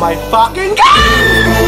My fucking god!